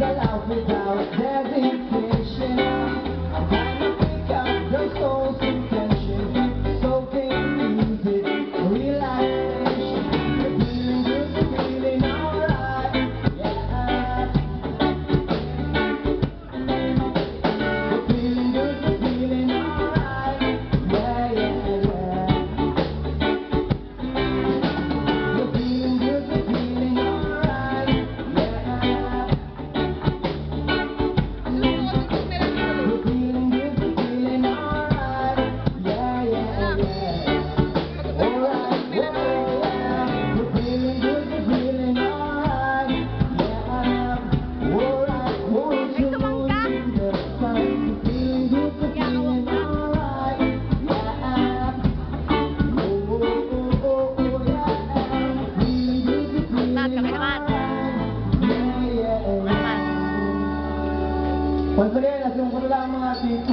that I'll be down Once again, as yung kanilang mga team,